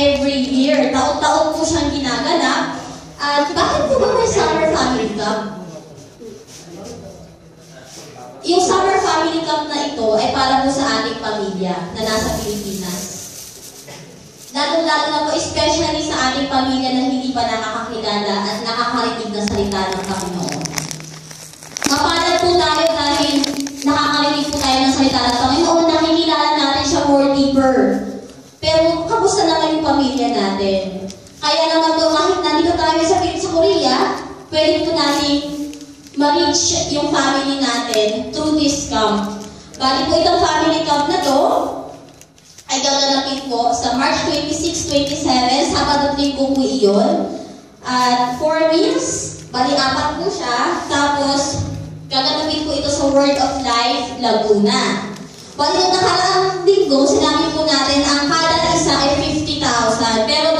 every year. Taon-taon po siyang ginaganap. At bakit po ba may Summer Family Cup? Yung Summer Family Cup na ito ay para po sa ating pamilya na nasa Pilipinas. Lalo-lalo na po, especially sa ating pamilya na hindi pa nakakakilala at nakakarinig ng salita ng Panginoon. Mapalad po tayo dahil nakakarinig po tayo ng salita ng Panginoon, nakikilala natin siya more deeper. Pero kamusta naman yung pamilya natin? Kaya naman po, kahit nandito tayo sa, sa Korea, pwede po natin ma-reach yung family natin through this camp. Bali po itong family camp na to, ay gaganapin po sa March 26, 27, Sabado at Linggo po iyon. At 4 meals, bali apat po siya. Tapos, gaganapin po ito sa Word of Life, Laguna. Bali nung nakaraang linggo, sinabi po natin ang kada isa ay 50,000. Pero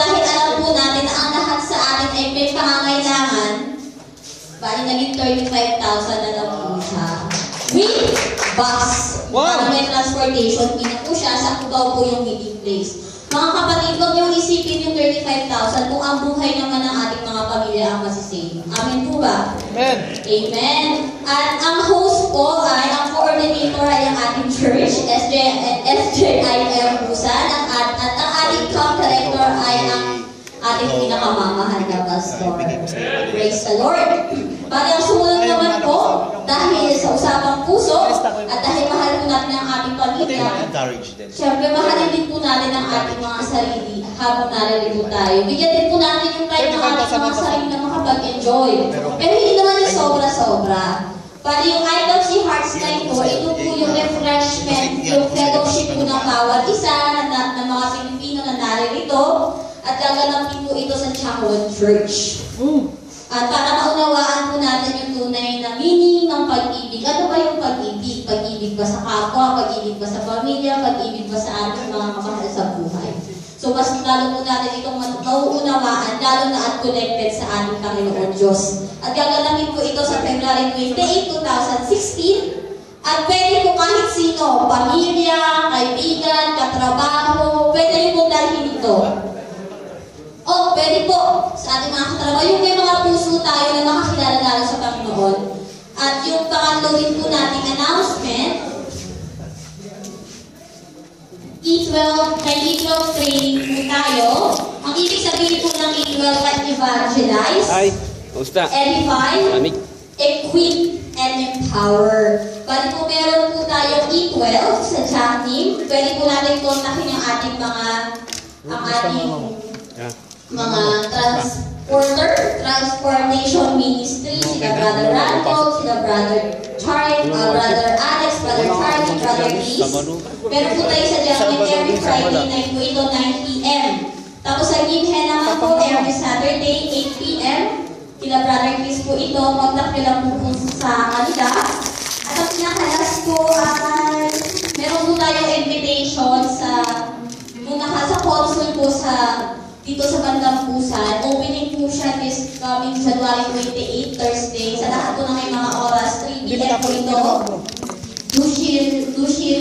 naging 35,000 na lang po siya. With bus. Wow! Para may transportation na po siya sa Cubao po yung meeting place. Mga kapatid, huwag niyong isipin yung 35,000 kung ang buhay naman ng ating mga pamilya ang masisave. Amen po ba? Amen. Amen. At ang host po ay, ang coordinator ay ang ating church, SJ, SJIM Busan, at, at, at ang ating camp director ay ang ating pinakamamahal na pastor. Praise the Lord. Bali ang sumunod naman po, dahil sa usapang puso, at dahil mahal po natin ang ating pamilya. Siyempre, mahalin din po natin ang ating mga sarili habang naririnig tayo. Bigyan din po natin yung time ng ating mga sarili na makapag-enjoy. Pero hindi naman yung sobra-sobra. Bali yung IWC Hearts Night po, ito po yung refreshment, yung fellowship po ng bawat isa na, na, ng mga Pilipino na naririto at gaganapin po ito sa Changwon Church. At para maunawaan po natin yung tunay na meaning ng pag-ibig. Ano ba yung pag-ibig? Pag-ibig ba sa kapwa? Pag-ibig ba sa pamilya? Pag-ibig ba sa ating mga kamahal sa buhay? So, mas lalo po natin itong ma- mauunawaan, lalo na at connected sa ating Panginoon Diyos. At gaganapin po ito sa February 28, 2016. At pwede po kahit sino, pamilya, kaibigan, katrabaho, pwede po dalhin ito. O, pwede po sa ating mga katrabaho. Yung may mga puso tayo na makakilala lalo sa Panginoon. At yung pangatlo din po nating announcement, E12, may E12 training po tayo. Ang ibig sabihin po ng E12 ay evangelize, Hi, kamusta? edify, Lamig. equip, and empower. Bali po meron po tayong E12 sa chat team. Pwede po natin kontakin yung ating mga ang ating Yeah. mga transporter, transportation ministry, sila Brother Randolph, sila Brother Charlie, uh, Brother Alex, Charlie, Brother Liz. Meron po tayo sa Jamin every Friday night po ito, 9 p.m. Tapos sa Gimhen naman po, every Saturday, 8 p.m. Kila Brother Chris po ito, contact lang po kung sa kanila. At ang pinakalas po ay, meron po tayong invitation sa, kung naka sa consul po sa dito sa Bandang Pusan. Opening po siya this coming January 28, Thursday. Sa lahat po na may mga oras, 3 p.m. po ito. душі, душі